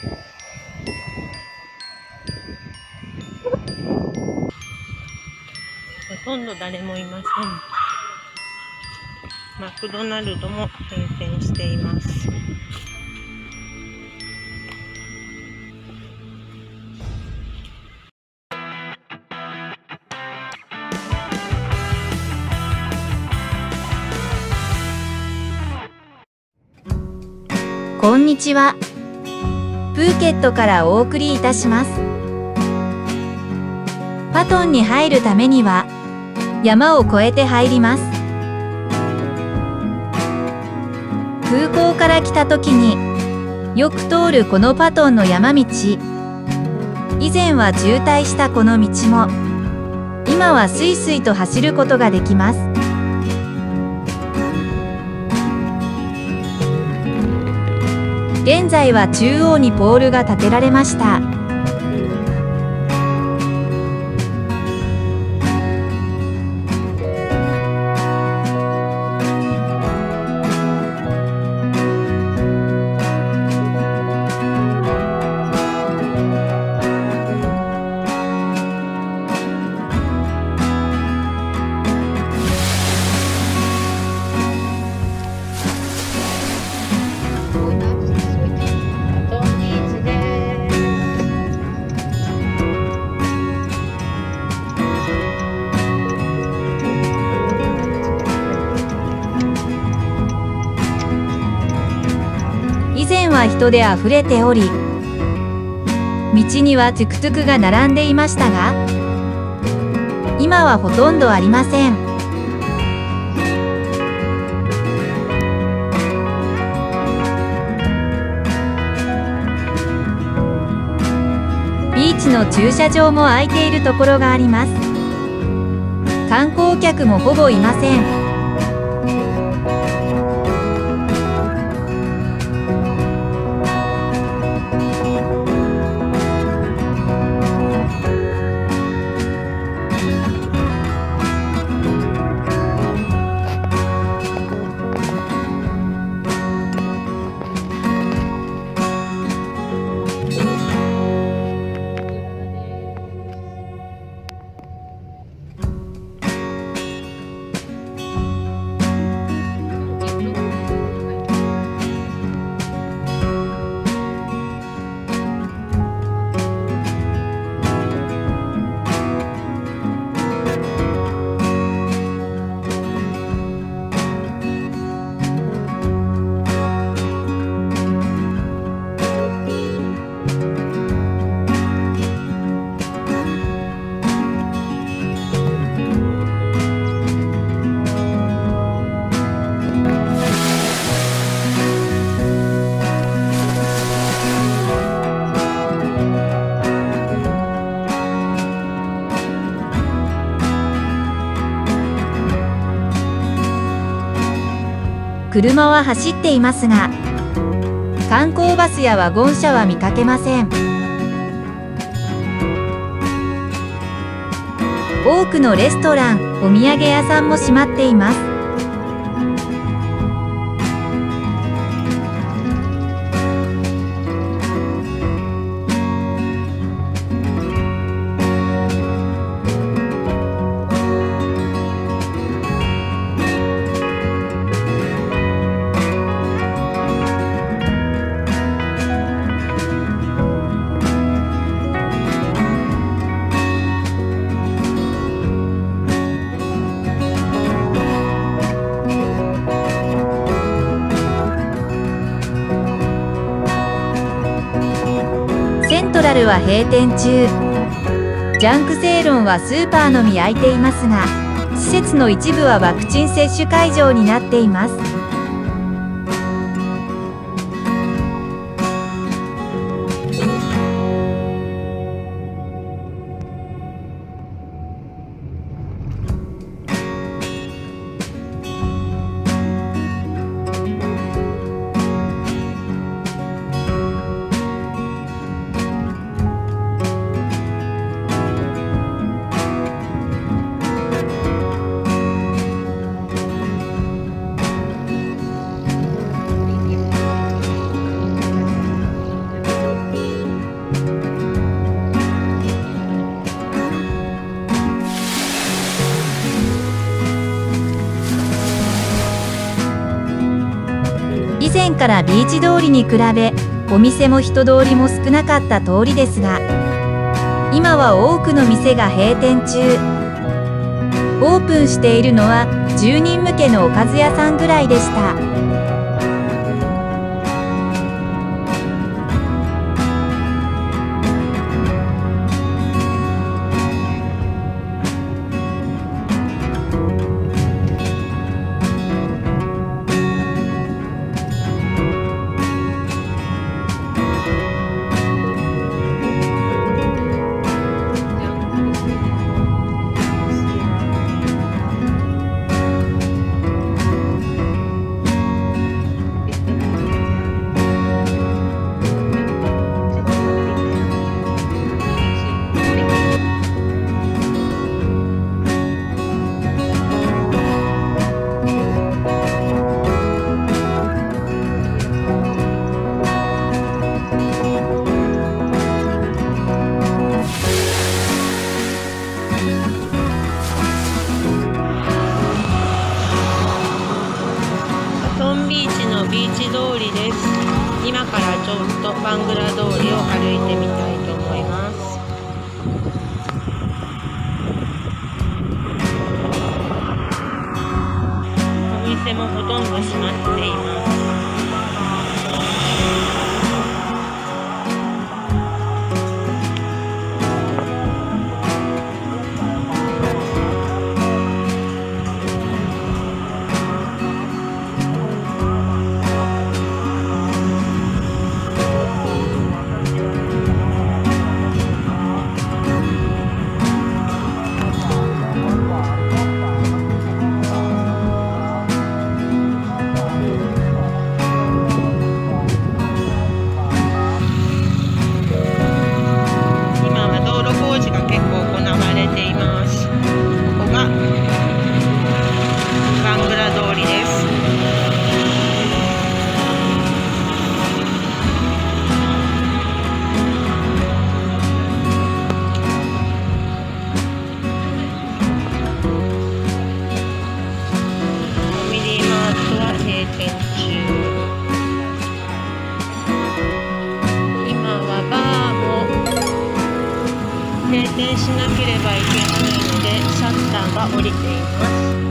ほとんど誰もいません。マクドナルドも閉店しています。こんにちは。プーケットからお送りいたします。パトンに入るためには、山を越えて入ります。空港から来た時に、よく通るこのパトンの山道。以前は渋滞したこの道も、今はスイスイと走ることができます。現在は中央にポールが立てられました。人で溢れており、道にはトゥクトゥクが並んでいましたが、今はほとんどありません。ビーチの駐車場も空いているところがあります。観光客もほぼいません。車は走っていますが、観光バスやワゴン車は見かけません。多くのレストラン、お土産屋さんも閉まっています。は閉店中。ジャンクセイロンはスーパーのみ開いていますが、施設の一部はワクチン接種会場になっています。からビーチ通りに比べお店も人通りも少なかった通りですが今は多くの店が閉店中。オープンしているのは住人向けのおかず屋さんぐらいでした。もほとんど閉まっています。なければいけないのでシャッターが降りています。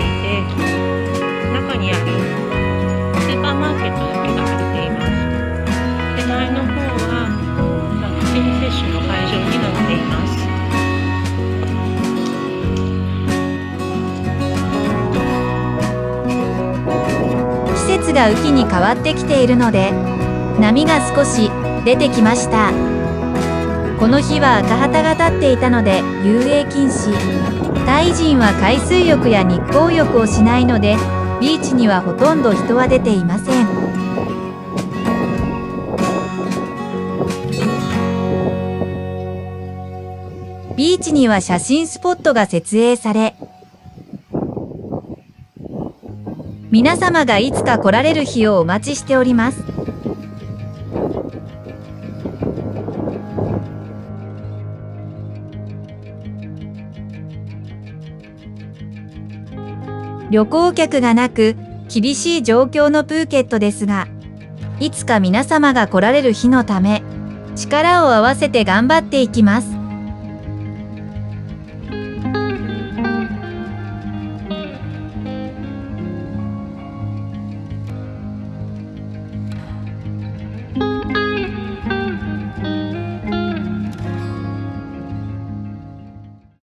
いて中にあるスーパーマーケットだけがています手前の方はワクチン接種の会場になっています季節が雨季に変わってきているので波が少し出てきました。この日は赤旗が立っていたので遊泳禁止。タイ人は海水浴や日光浴をしないのでビーチにはほとんど人は出ていません。ビーチには写真スポットが設営され皆様がいつか来られる日をお待ちしております。旅行客がなく厳しい状況のプーケットですがいつか皆様が来られる日のため力を合わせて頑張っていきます。